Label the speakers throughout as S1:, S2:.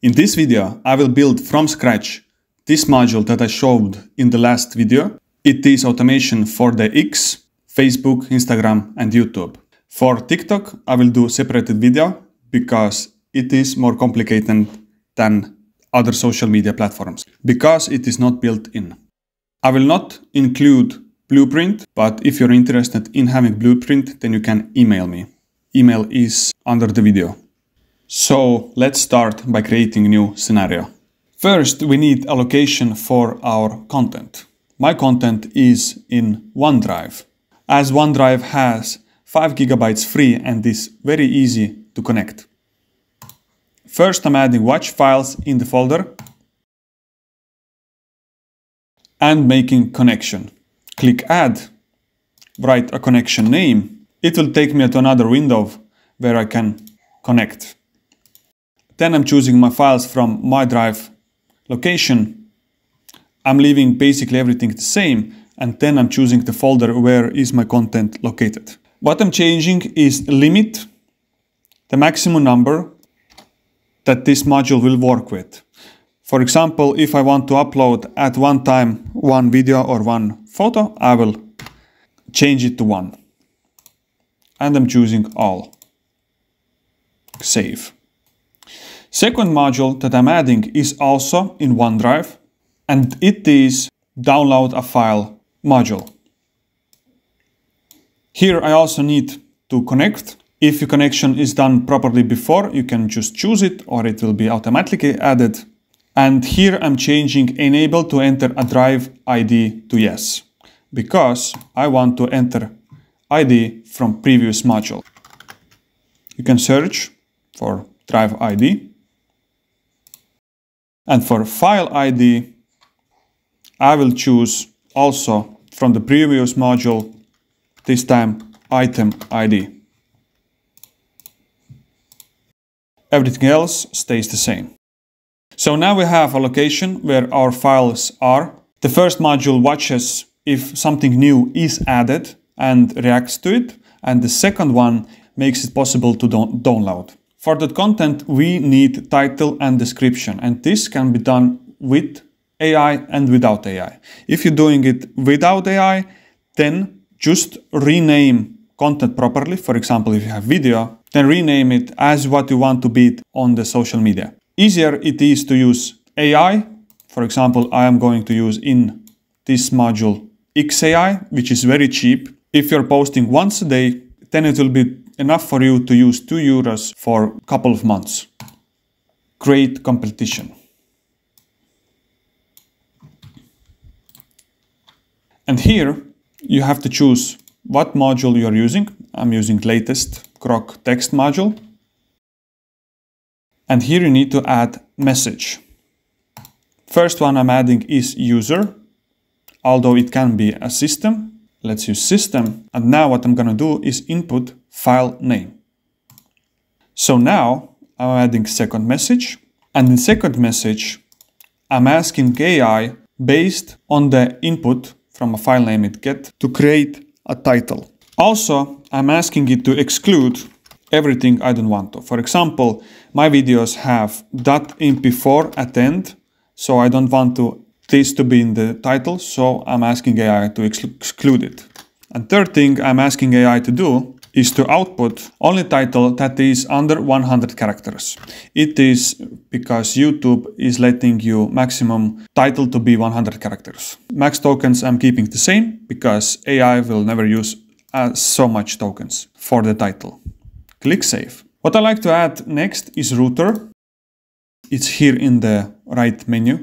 S1: In this video, I will build from scratch this module that I showed in the last video. It is automation for the X, Facebook, Instagram and YouTube. For TikTok, I will do separated video because it is more complicated than other social media platforms because it is not built in. I will not include blueprint, but if you're interested in having blueprint, then you can email me. Email is under the video. So let's start by creating a new scenario. First, we need a location for our content. My content is in OneDrive. As OneDrive has 5 gigabytes free and is very easy to connect. First, I'm adding watch files in the folder and making connection. Click add, write a connection name. It will take me to another window where I can connect. Then I'm choosing my files from my drive location. I'm leaving basically everything the same and then I'm choosing the folder where is my content located. What I'm changing is limit the maximum number that this module will work with. For example, if I want to upload at one time one video or one photo, I will change it to one. And I'm choosing all. Save. Second module that I'm adding is also in OneDrive and it is download a file module. Here I also need to connect. If your connection is done properly before, you can just choose it or it will be automatically added. And here I'm changing enable to enter a drive ID to yes, because I want to enter ID from previous module. You can search for drive ID and for file ID, I will choose also from the previous module, this time item ID. Everything else stays the same. So now we have a location where our files are. The first module watches if something new is added and reacts to it. And the second one makes it possible to download. For that content, we need title and description, and this can be done with AI and without AI. If you're doing it without AI, then just rename content properly. For example, if you have video, then rename it as what you want to be on the social media. Easier it is to use AI. For example, I am going to use in this module XAI, which is very cheap. If you're posting once a day, then it will be enough for you to use 2 euros for a couple of months. Great competition. And here you have to choose what module you're using. I'm using latest Grok text module. And here you need to add message. First one I'm adding is user, although it can be a system. Let's use system. And now what I'm gonna do is input file name. So now I'm adding second message and in second message I'm asking AI based on the input from a file name it get to create a title. Also, I'm asking it to exclude everything I don't want to. For example, my videos have .mp4 at end, so I don't want to this to be in the title, so I'm asking AI to exclude it. And third thing I'm asking AI to do is to output only title that is under 100 characters. It is because YouTube is letting you maximum title to be 100 characters. Max tokens I'm keeping the same because AI will never use uh, so much tokens for the title. Click Save. What I like to add next is router. It's here in the right menu.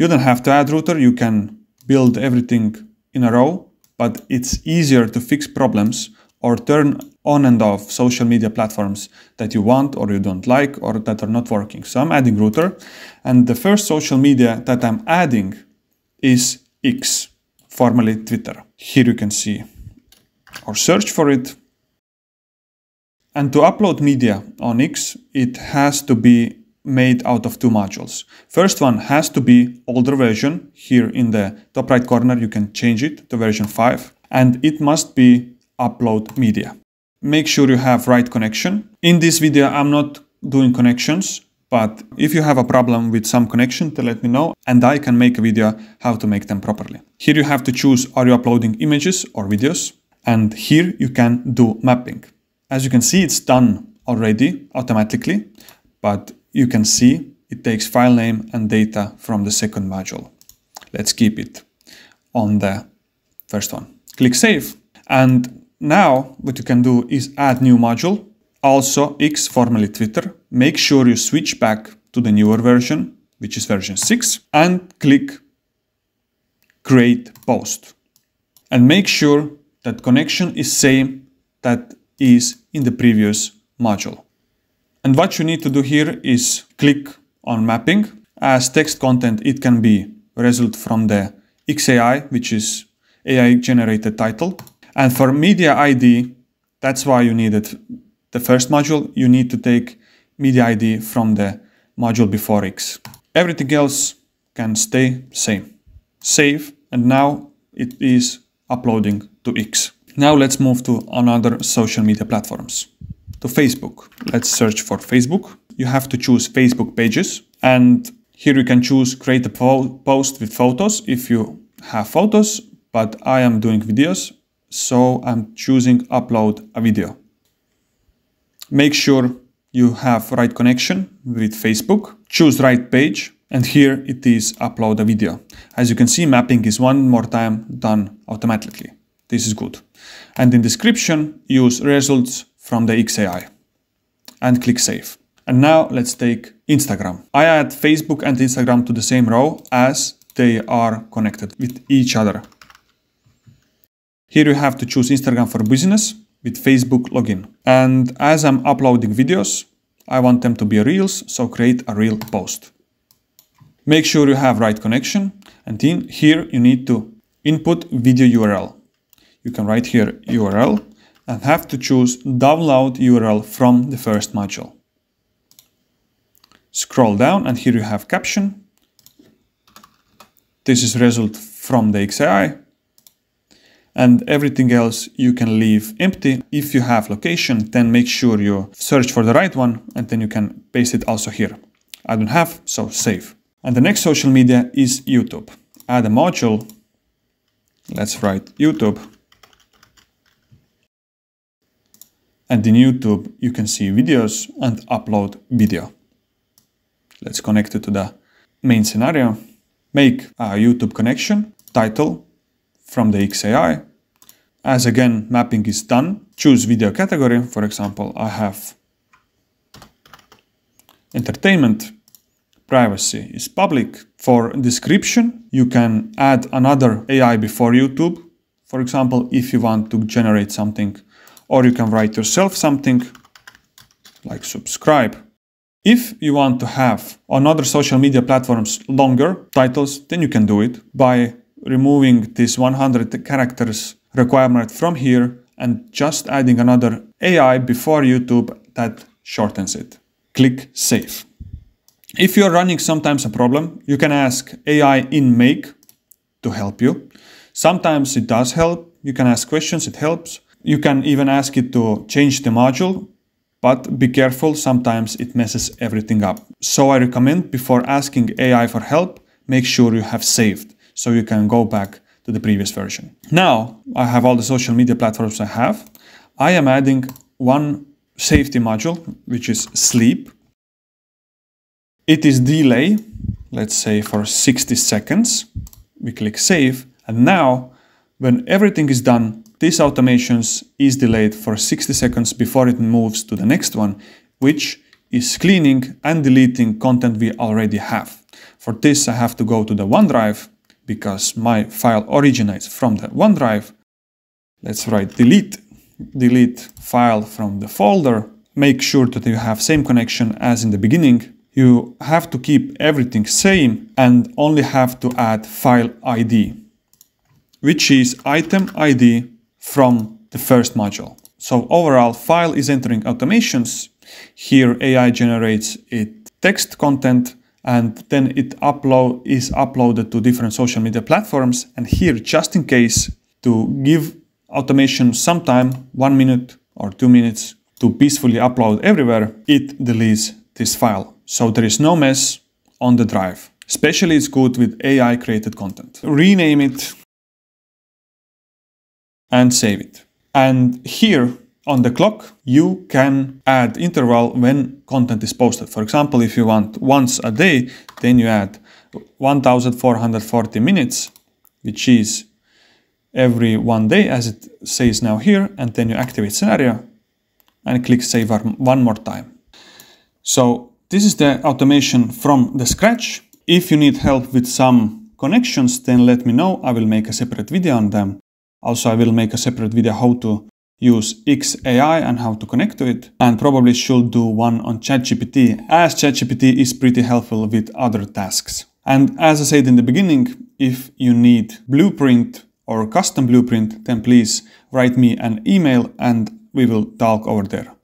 S1: You don't have to add router, you can build everything in a row, but it's easier to fix problems or turn on and off social media platforms that you want or you don't like or that are not working. So I'm adding router and the first social media that I'm adding is X, formerly Twitter. Here you can see or search for it. And to upload media on X, it has to be made out of two modules. First one has to be older version. Here in the top right corner, you can change it to version 5. And it must be upload media. Make sure you have right connection. In this video, I'm not doing connections. But if you have a problem with some connection, to let me know and I can make a video how to make them properly. Here you have to choose are you uploading images or videos? And here you can do mapping. As you can see, it's done already automatically, but you can see it takes file name and data from the second module. Let's keep it on the first one. Click Save. And now what you can do is add new module. Also X, formerly Twitter. Make sure you switch back to the newer version, which is version 6, and click Create Post. And make sure that connection is same that is in the previous module. And what you need to do here is click on mapping. As text content, it can be result from the XAI, which is AI generated title. And for media ID, that's why you needed the first module. You need to take media ID from the module before X. Everything else can stay same. Save, and now it is uploading to X. Now let's move to another social media platforms. To Facebook. Let's search for Facebook. You have to choose Facebook pages and here you can choose create a post with photos if you have photos, but I am doing videos, so I'm choosing upload a video. Make sure you have right connection with Facebook, choose right page, and here it is upload a video. As you can see, mapping is one more time done automatically. This is good. And in description, use results from the XAI and click save. And now let's take Instagram. I add Facebook and Instagram to the same row as they are connected with each other. Here you have to choose Instagram for business with Facebook login. And as I'm uploading videos, I want them to be reels, so create a reel post. Make sure you have right connection and in here you need to input video URL you can write here URL and have to choose download URL from the first module. Scroll down and here you have caption. This is result from the XAI and everything else you can leave empty. If you have location, then make sure you search for the right one and then you can paste it also here. I don't have, so save. And the next social media is YouTube. Add a module. Let's write YouTube. And in YouTube, you can see videos and upload video. Let's connect it to the main scenario. Make a YouTube connection, title from the XAI. As again, mapping is done, choose video category. For example, I have entertainment, privacy is public. For description, you can add another AI before YouTube. For example, if you want to generate something or you can write yourself something like subscribe. If you want to have on other social media platforms longer titles, then you can do it by removing this 100 characters requirement from here and just adding another AI before YouTube that shortens it. Click Save. If you're running sometimes a problem, you can ask AI in Make to help you. Sometimes it does help. You can ask questions, it helps. You can even ask it to change the module, but be careful, sometimes it messes everything up. So I recommend before asking AI for help, make sure you have saved so you can go back to the previous version. Now I have all the social media platforms I have. I am adding one safety module, which is sleep. It is delay, let's say for 60 seconds. We click save and now when everything is done, this automations is delayed for 60 seconds before it moves to the next one, which is cleaning and deleting content we already have. For this I have to go to the OneDrive because my file originates from the OneDrive. Let's write delete, delete file from the folder. Make sure that you have same connection as in the beginning. You have to keep everything same and only have to add file ID, which is item ID from the first module. So overall file is entering automations. Here AI generates it text content and then it upload is uploaded to different social media platforms. And here, just in case to give automation some time, one minute or two minutes to peacefully upload everywhere, it deletes this file. so there is no mess on the drive. Especially it's good with AI created content. Rename it and save it. And here on the clock, you can add interval when content is posted. For example, if you want once a day, then you add 1440 minutes, which is every one day as it says now here, and then you activate scenario and click save one more time. So this is the automation from the scratch. If you need help with some connections, then let me know. I will make a separate video on them. Also, I will make a separate video how to use XAI and how to connect to it, and probably should do one on ChatGPT, as ChatGPT is pretty helpful with other tasks. And as I said in the beginning, if you need blueprint or custom blueprint, then please write me an email and we will talk over there.